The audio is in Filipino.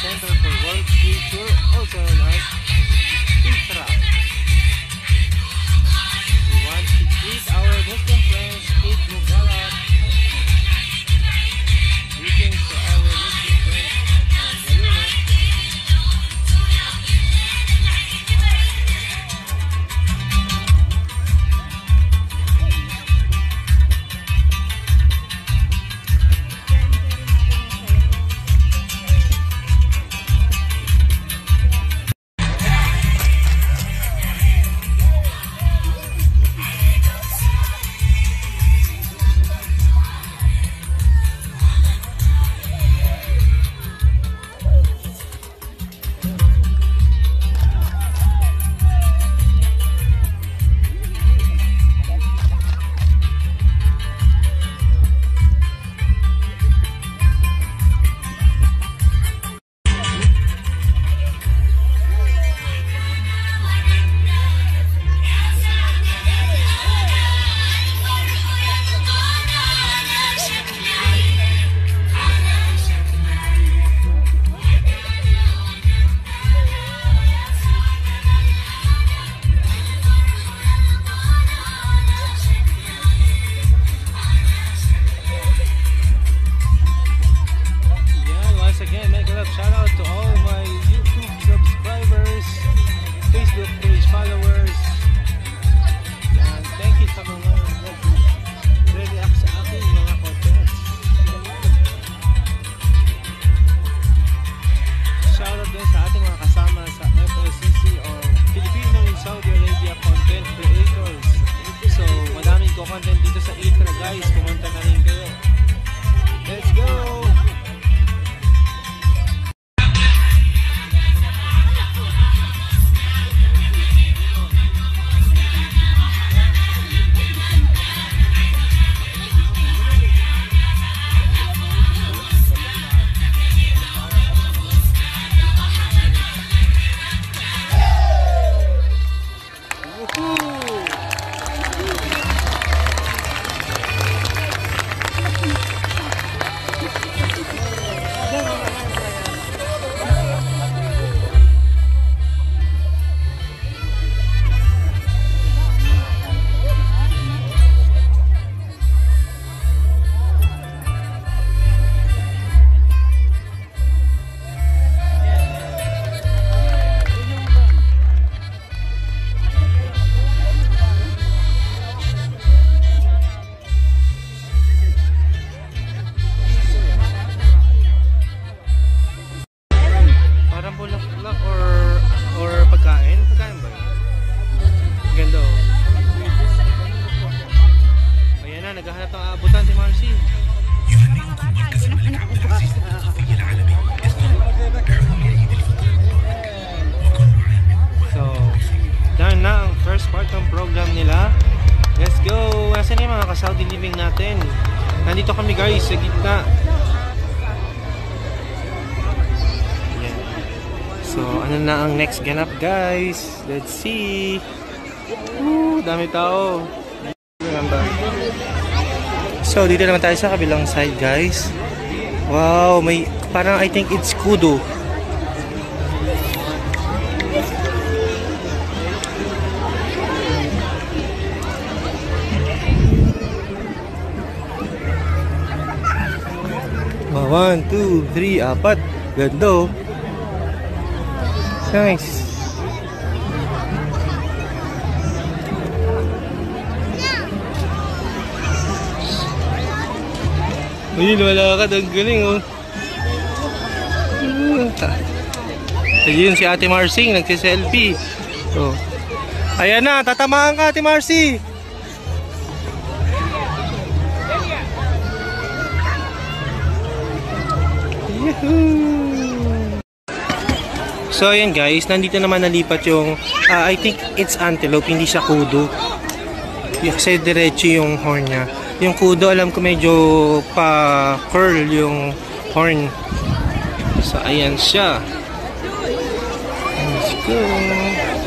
Sempre por Din sa ating mga kasama sa FLCC or Filipino in Saudi Arabia Content Creators. So, madaming ko content dito sa ITRA guys. Pumunta na rin kayo. Living natin? Nandito kami guys, sa gitna. Ayan. So, ano na ang next ganap guys? Let's see! Woo! Dami tao! So, dito naman tayo sa kabilang side guys. Wow! May, parang I think it's kudo. One, two, three, apat. Ganda oh. Nice. Uy, lumalakad. Ang galing oh. Ayun si Ate Marcy, nagsiselfie. Oh. Ayan na, tatamaan ka Ate Marcy. So ayan guys, nandito naman nalipat yung ah, I think it's antelope, hindi siya kudo. Kasi diretso yung horn niya. Yung kudo alam ko medyo pa curl yung horn. So ayan siya. Let's go.